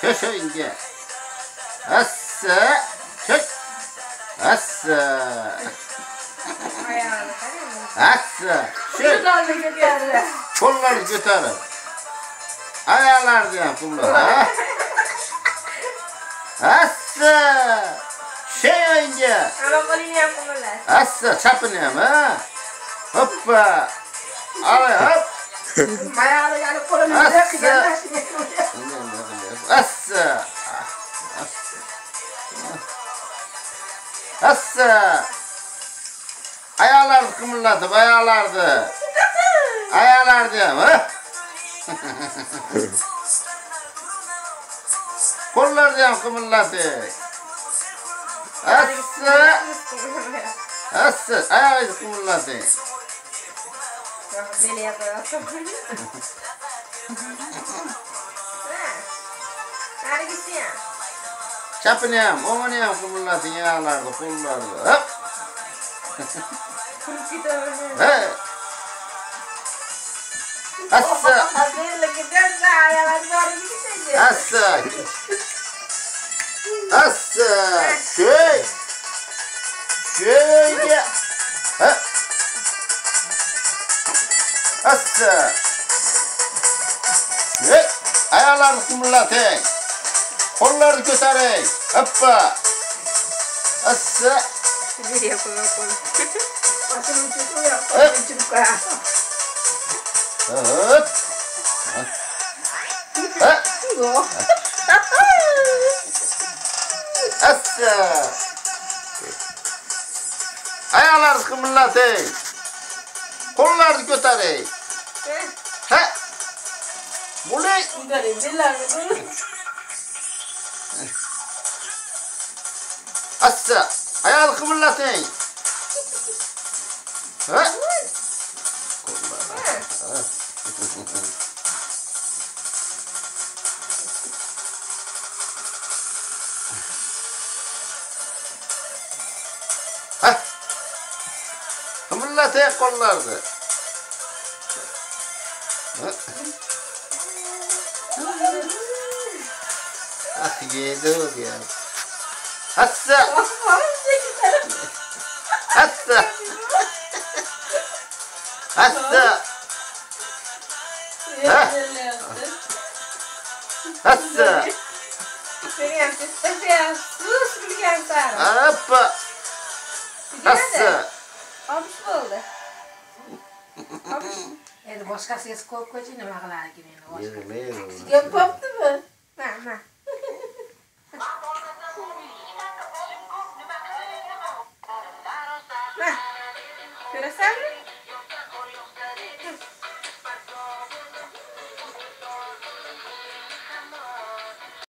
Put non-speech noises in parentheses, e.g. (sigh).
Köşeğince. Assa. Çök. Assa. Assa. Gidiyor. Kolları götürün. Ayağlar diye kullar. Ha? Assa. Şey önce. Ama kolunu yapmalılar. Assa çapınayım ha. Hoppa. Al hop. Ayağını yani Assa. bırakacağım. Assa. Assa. Ayağlar kımıldadı, ayağlardı. Ayağlar diyorum ha. Kollar diyorum kımıldadı. Assa. Assa. Ayağı kımıldadı. Chapanyam, Omaniyam, Pullat, Yalag, Pullat, up! Hey! Assa! Assa! Assa! Assa. Hey. Ayağlarını kımırlatın. Kolları götürün. Hoppa. Assa. Bir yapalım kolu. Kollarını götüreyim. He? Bu ne? Assa, ayağını kıvırlatın. He? Kollarını. (laughs) millete kollardı. ah yedi ya. Hatta. Hatta. Hatta. Ha? Hatta. Criança, criança, sus criança. Apa. Hatta. Olmuş mu oldu? Olmuş mu? Endi boshqa sez aqui ko'chi nima qilarkin endi boshqa. Gap bo'ptimi? Ha, ha. Ko'rasanmi?